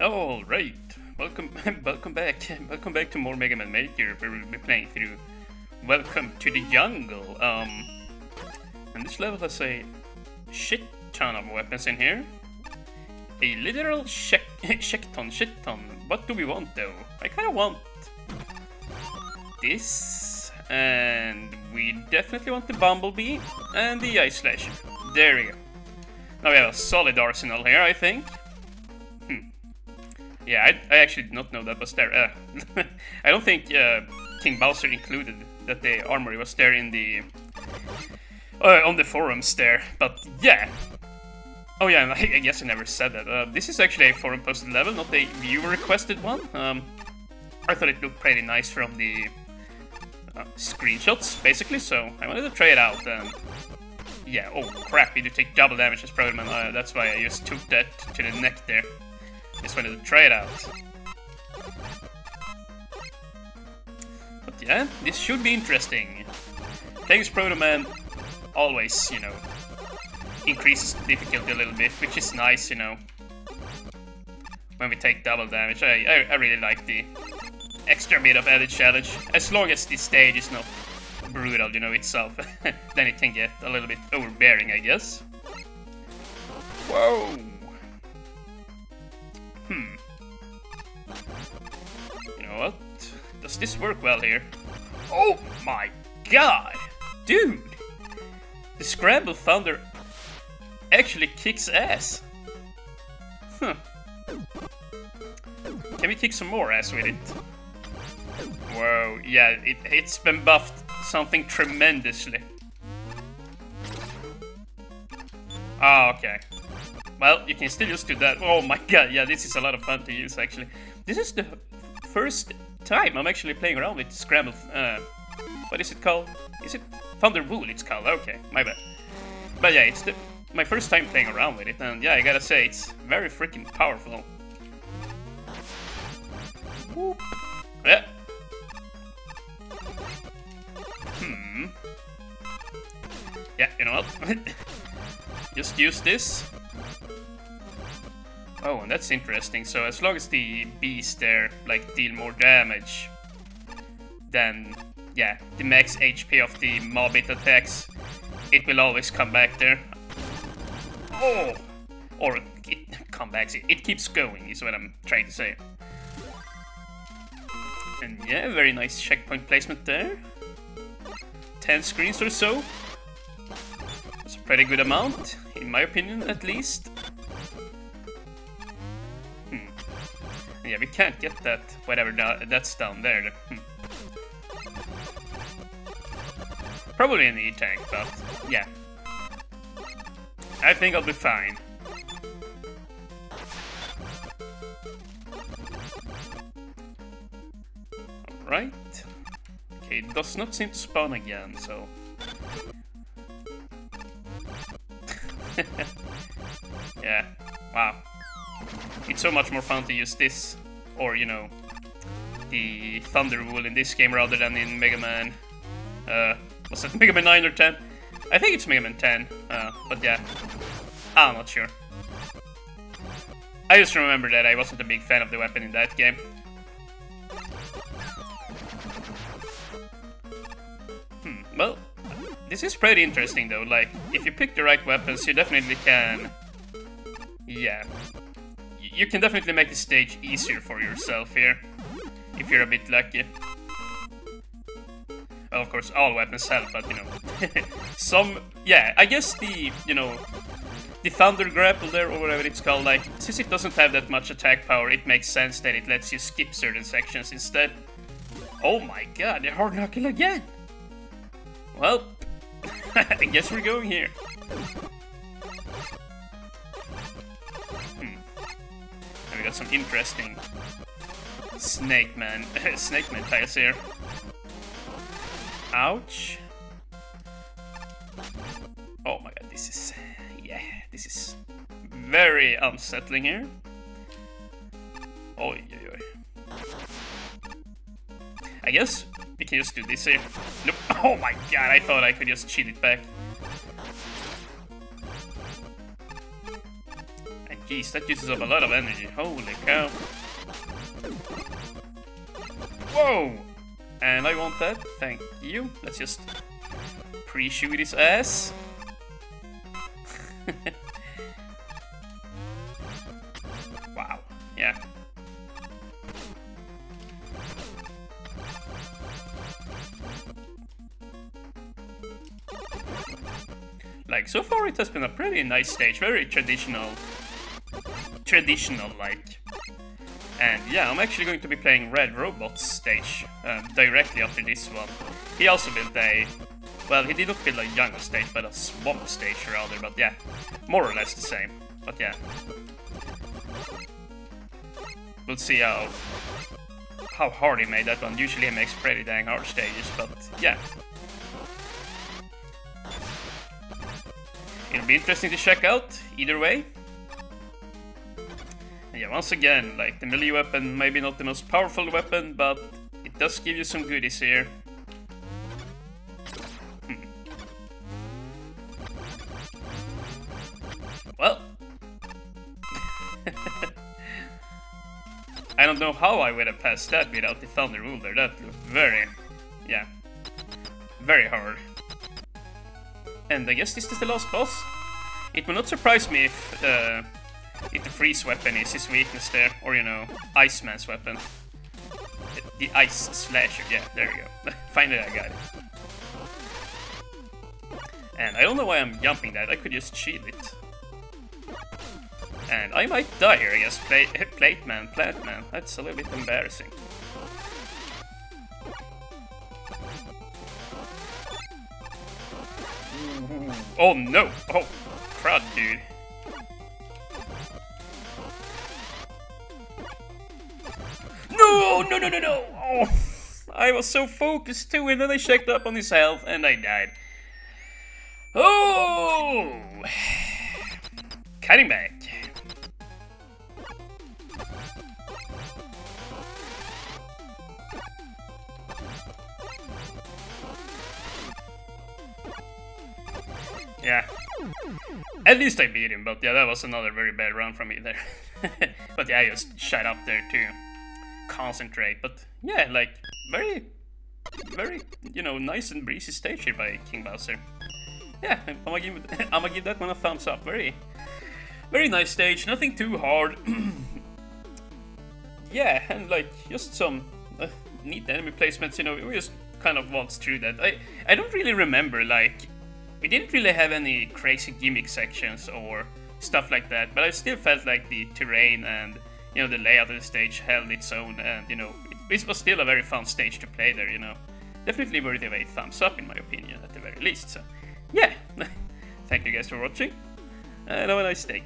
All right, welcome, welcome back, welcome back to more Mega Man Maker, where we'll be playing through Welcome to the Jungle. Um, and this level has a shit ton of weapons in here. A literal shit, shit ton, shit ton. What do we want though? I kind of want this, and we definitely want the Bumblebee and the Ice Slash. There we go. Now we have a solid arsenal here, I think. Yeah, I, I actually did not know that was there. Uh, I don't think uh, King Bowser included that the armory was there in the... Uh, on the forums there, but yeah. Oh yeah, I, I guess I never said that. Uh, this is actually a forum posted level, not a viewer requested one. Um, I thought it looked pretty nice from the uh, screenshots, basically, so I wanted to try it out. And yeah, oh crap, you do take double damage as Protoman. Uh, that's why I just took that to the neck there. Just wanted to try it out. But yeah, this should be interesting. Thanks, Protoman always, you know, increases difficulty a little bit, which is nice, you know. When we take double damage, I, I, I really like the extra bit of added challenge. As long as this stage is not brutal, you know, itself, then it can get a little bit overbearing, I guess. Whoa! Does this work well here? Oh my god! Dude! The Scramble Thunder actually kicks ass. Huh. Can we kick some more ass with it? Whoa, yeah, it, it's been buffed something tremendously. Ah, okay. Well, you can still just do that. Oh my god, yeah, this is a lot of fun to use, actually. This is the first time I'm actually playing around with Scramble... Uh, what is it called? Is it Thunder Wool it's called? Okay, my bad. But yeah, it's the, my first time playing around with it, and yeah, I gotta say, it's very freaking powerful. Whoop. Yeah. Hmm. Yeah, you know what? Just use this. Oh, and that's interesting. So as long as the bees there, like, deal more damage, then, yeah, the max HP of the mob it attacks, it will always come back there. Oh! Or it come back, it keeps going, is what I'm trying to say. And yeah, very nice checkpoint placement there. 10 screens or so. That's a pretty good amount, in my opinion at least. Yeah, we can't get that, whatever that's down there. Hmm. Probably an E-tank, but yeah. I think I'll be fine. Alright. Okay, it does not seem to spawn again, so... yeah, wow. It's so much more fun to use this, or, you know, the Thunder Wool in this game rather than in Mega Man... Uh, was it Mega Man 9 or 10? I think it's Mega Man 10, uh, but yeah. I'm not sure. I just remember that I wasn't a big fan of the weapon in that game. Well, this is pretty interesting though, like, if you pick the right weapons, you definitely can... Yeah. You can definitely make the stage easier for yourself here, if you're a bit lucky. Well, of course, all weapons help, but, you know, some... Yeah, I guess the, you know, the Thunder Grapple there, or whatever it's called, like, since it doesn't have that much attack power, it makes sense that it lets you skip certain sections instead. Oh my god, they're hard knuckle again! Well, I guess we're going here. Got some interesting Snake Man, Snake Man tiles here. Ouch. Oh my god, this is, yeah, this is very unsettling here. Oi, oi, oi. I guess we can just do this here. Nope. Oh my god, I thought I could just cheat it back. Jeez, that uses up a lot of energy. Holy cow. Whoa! And I want that. Thank you. Let's just pre-shoot his ass. wow. Yeah. Like, so far it has been a pretty nice stage, very traditional, traditional like. And yeah, I'm actually going to be playing Red Robot's stage um, directly after this one. He also built a, well, he did not build a jungle stage, but a swamp stage rather, but yeah, more or less the same. But yeah. We'll see how, how hard he made that one. Usually he makes pretty dang hard stages, but yeah. It'll be interesting to check out, either way. Yeah, once again, like, the melee weapon, maybe not the most powerful weapon, but it does give you some goodies here. Hmm. Well. I don't know how I would have passed that without the Thunder Ruler. That looked very, yeah, very hard. And I guess this is the last boss. It will not surprise me if, uh, if the freeze weapon is his weakness there, or you know, Iceman's weapon. The, ice slasher, yeah, there we go. Finally I got it. And I don't know why I'm jumping that, I could just shield it. And I might die here, I guess. Plate, plate man, plant man. That's a little bit embarrassing. Oh no! Oh, crud, dude. No, no, no, no, no! Oh, I was so focused too, and then I checked up on his health, and I died. Oh! Cutting back. Yeah. At least I beat him, but yeah, that was another very bad run from me there. but yeah, I just shut up there to concentrate. But yeah, like, very, very, you know, nice and breezy stage here by King Bowser. Yeah, I'm gonna give, I'm gonna give that one a thumbs up. Very, very nice stage, nothing too hard. yeah, and like, just some uh, neat enemy placements, you know, we just kind of waltzed through that. I, I don't really remember, like, we didn't really have any crazy gimmick sections or stuff like that, but I still felt like the terrain and you know the layout of the stage held its own, and you know it, it was still a very fun stage to play there. You know, definitely worthy of a thumbs up in my opinion at the very least. So, yeah, thank you guys for watching, and have a nice day.